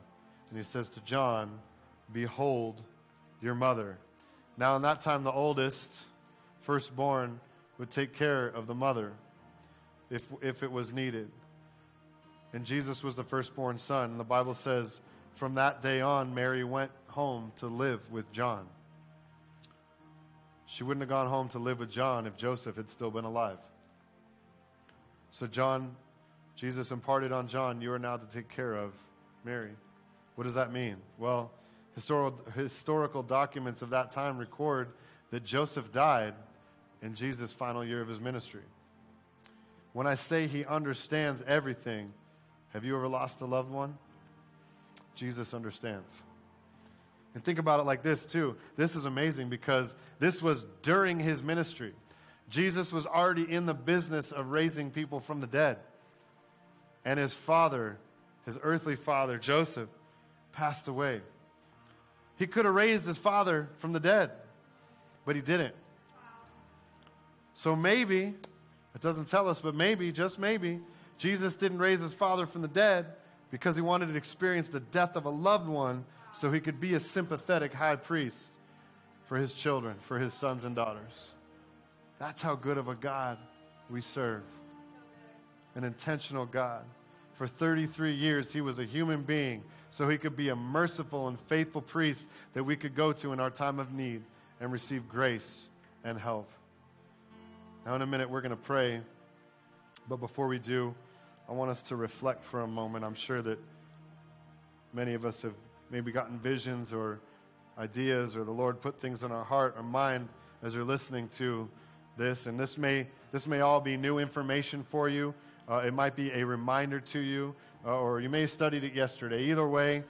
And he says to John, Behold your mother. Now, in that time, the oldest, firstborn, would take care of the mother if, if it was needed. And Jesus was the firstborn son. And the Bible says, from that day on, Mary went home to live with John. She wouldn't have gone home to live with John if Joseph had still been alive. So, John, Jesus imparted on John, you are now to take care of Mary. What does that mean? Well, historical, historical documents of that time record that Joseph died in Jesus' final year of his ministry. When I say he understands everything, have you ever lost a loved one? Jesus understands. And think about it like this, too. This is amazing because this was during his ministry. Jesus was already in the business of raising people from the dead. And his father, his earthly father, Joseph, passed away. He could have raised his father from the dead, but he didn't. So maybe, it doesn't tell us, but maybe, just maybe, Jesus didn't raise his father from the dead because he wanted to experience the death of a loved one so he could be a sympathetic high priest for his children, for his sons and daughters. That's how good of a God we serve. An intentional God. For 33 years, he was a human being so he could be a merciful and faithful priest that we could go to in our time of need and receive grace and help. Now, in a minute, we're going to pray. But before we do, I want us to reflect for a moment. I'm sure that many of us have maybe gotten visions or ideas, or the Lord put things in our heart or mind as you're listening to this. And this may, this may all be new information for you. Uh, it might be a reminder to you, uh, or you may have studied it yesterday. Either way,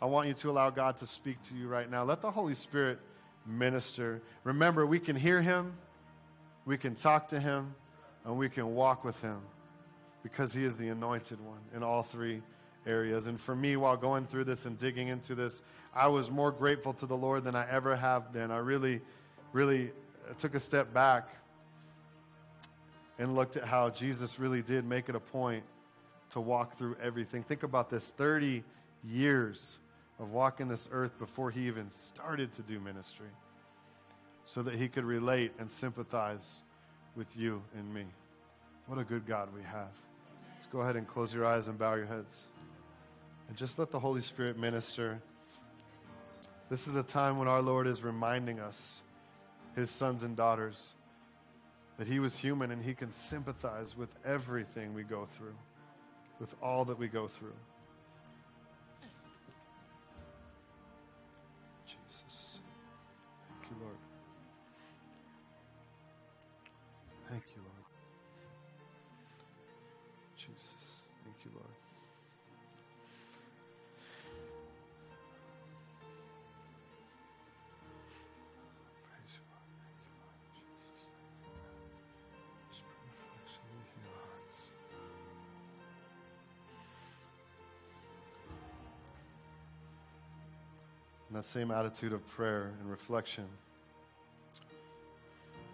I want you to allow God to speak to you right now. Let the Holy Spirit minister. Remember, we can hear Him, we can talk to Him, and we can walk with Him because He is the anointed one in all three areas. And for me, while going through this and digging into this, I was more grateful to the Lord than I ever have been. I really, really took a step back and looked at how Jesus really did make it a point to walk through everything. Think about this 30 years of walking this earth before he even started to do ministry so that he could relate and sympathize with you and me. What a good God we have. Let's go ahead and close your eyes and bow your heads. And just let the Holy Spirit minister. This is a time when our Lord is reminding us, his sons and daughters, that he was human and he can sympathize with everything we go through, with all that we go through. That same attitude of prayer and reflection.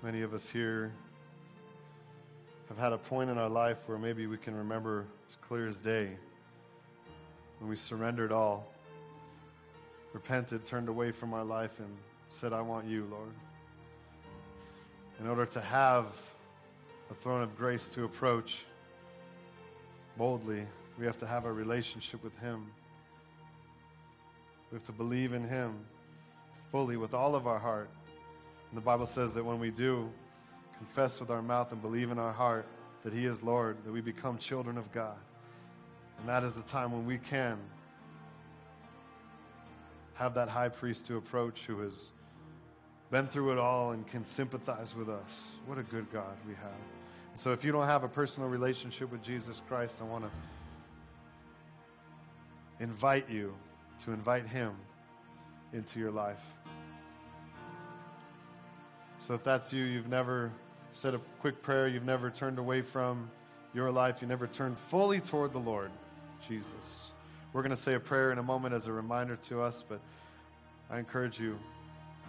Many of us here have had a point in our life where maybe we can remember as clear as day when we surrendered all, repented, turned away from our life, and said, I want you, Lord. In order to have a throne of grace to approach boldly, we have to have a relationship with Him. We have to believe in Him fully with all of our heart And the Bible says that when we do confess with our mouth and believe in our heart that He is Lord, that we become children of God. And that is the time when we can have that high priest to approach who has been through it all and can sympathize with us. What a good God we have. And so if you don't have a personal relationship with Jesus Christ, I want to invite you to invite Him into your life. So if that's you, you've never said a quick prayer, you've never turned away from your life, you never turned fully toward the Lord Jesus. We're going to say a prayer in a moment as a reminder to us, but I encourage you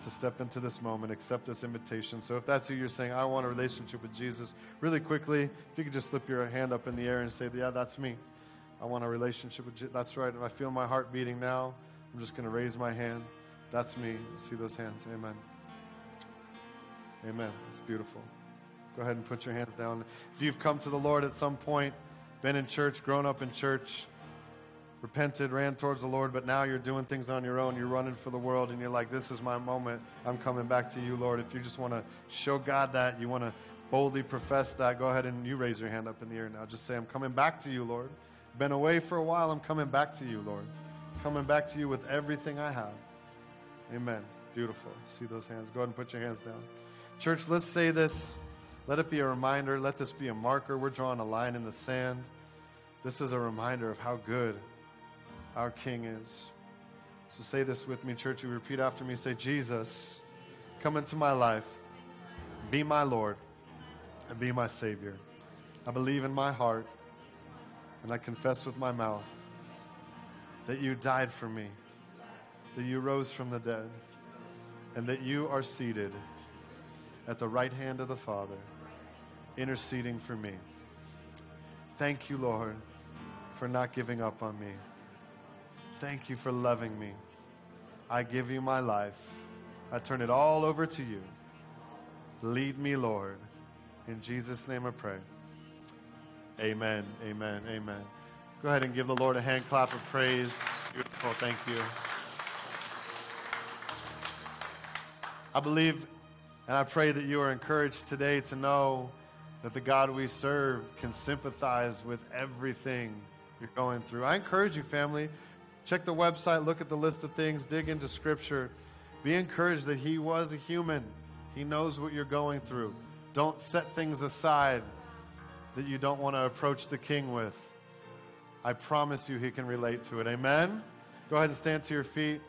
to step into this moment, accept this invitation. So if that's you, you're saying, I want a relationship with Jesus, really quickly, if you could just slip your hand up in the air and say, Yeah, that's me. I want a relationship with Jesus. That's right. And I feel my heart beating now. I'm just going to raise my hand. That's me. See those hands. Amen. Amen. It's beautiful. Go ahead and put your hands down. If you've come to the Lord at some point, been in church, grown up in church, repented, ran towards the Lord, but now you're doing things on your own, you're running for the world, and you're like, This is my moment. I'm coming back to you, Lord. If you just want to show God that, you want to boldly profess that, go ahead and you raise your hand up in the air now. Just say, I'm coming back to you, Lord. Been away for a while, I'm coming back to you, Lord. Coming back to you with everything I have. Amen. Beautiful. See those hands. Go ahead and put your hands down. Church, let's say this. Let it be a reminder. Let this be a marker. We're drawing a line in the sand. This is a reminder of how good our King is. So say this with me, church. You repeat after me. Say, Jesus, come into my life. Be my Lord and be my Savior. I believe in my heart and I confess with my mouth that you died for me, that you rose from the dead, and that you are seated at the right hand of the Father, interceding for me. Thank you, Lord, for not giving up on me. Thank you for loving me. I give you my life. I turn it all over to you. Lead me, Lord. In Jesus' name I pray. Amen, amen, amen. Go ahead and give the Lord a hand clap of praise. Beautiful, thank you. I believe and I pray that you are encouraged today to know that the God we serve can sympathize with everything you're going through. I encourage you, family, check the website, look at the list of things, dig into Scripture. Be encouraged that He was a human, He knows what you're going through. Don't set things aside that you don't want to approach the King with. I promise you, He can relate to it. Amen? Go ahead and stand to your feet.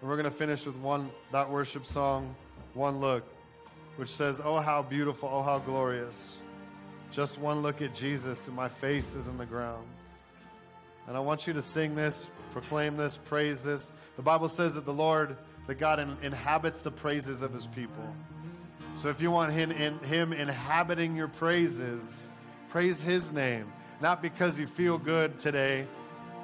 And we're going to finish with one that worship song, One Look which says, Oh, how beautiful, oh, how glorious. Just one look at Jesus, and my face is in the ground. And I want you to sing this, proclaim this, praise this. The Bible says that the Lord, that God in, inhabits the praises of his people. So if you want him, in, him inhabiting your praises, praise his name. Not because you feel good today,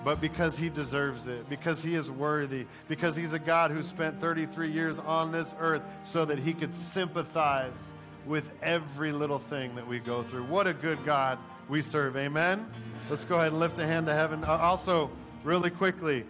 but because he deserves it, because he is worthy, because he's a God who spent 33 years on this earth so that he could sympathize with every little thing that we go through. What a good God we serve. Amen. Let's go ahead and lift a hand to heaven. Uh, also, really quickly,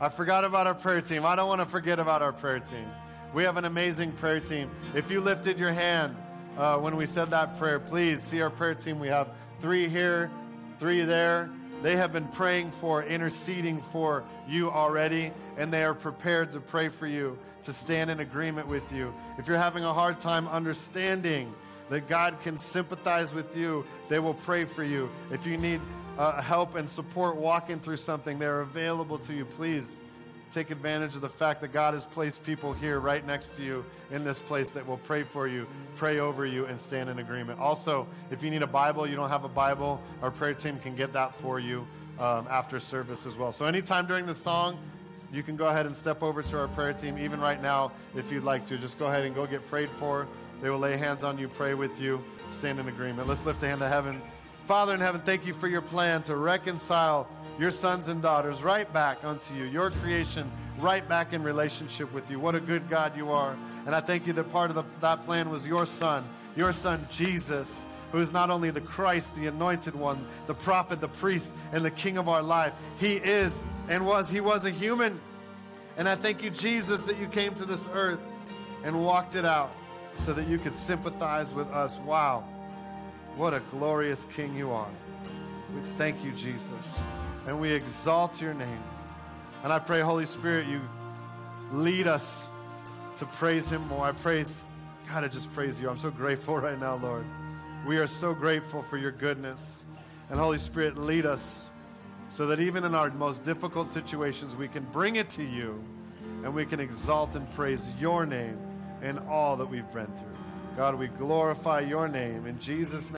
I forgot about our prayer team. I don't want to forget about our prayer team. We have an amazing prayer team. If you lifted your hand uh, when we said that prayer, please see our prayer team. We have three here, three there. They have been praying for, interceding for you already, and they are prepared to pray for you, to stand in agreement with you. If you're having a hard time understanding that God can sympathize with you, they will pray for you. If you need uh, help and support walking through something, they're available to you. Please take advantage of the fact that God has placed people here right next to you in this place that will pray for you, pray over you, and stand in agreement. Also, if you need a Bible, you don't have a Bible, our prayer team can get that for you um, after service as well. So, anytime during the song, you can go ahead and step over to our prayer team, even right now, if you'd like to. Just go ahead and go get prayed for. They will lay hands on you, pray with you, stand in agreement. Let's lift a hand to heaven. Father in heaven, thank you for your plan to reconcile your sons and daughters right back unto you, your creation right back in relationship with you. What a good God you are. And I thank you that part of the, that plan was your son, your son Jesus, who is not only the Christ, the anointed one, the prophet, the priest, and the king of our life. He is and was, he was a human. And I thank you, Jesus, that you came to this earth and walked it out so that you could sympathize with us. Wow, what a glorious King you are. We thank you, Jesus, and we exalt your name. And I pray, Holy Spirit, you lead us to praise him more. I praise, God, I just praise you. I'm so grateful right now, Lord. We are so grateful for your goodness. And Holy Spirit, lead us so that even in our most difficult situations, we can bring it to you and we can exalt and praise your name in all that we've been through. God, we glorify your name in Jesus' name.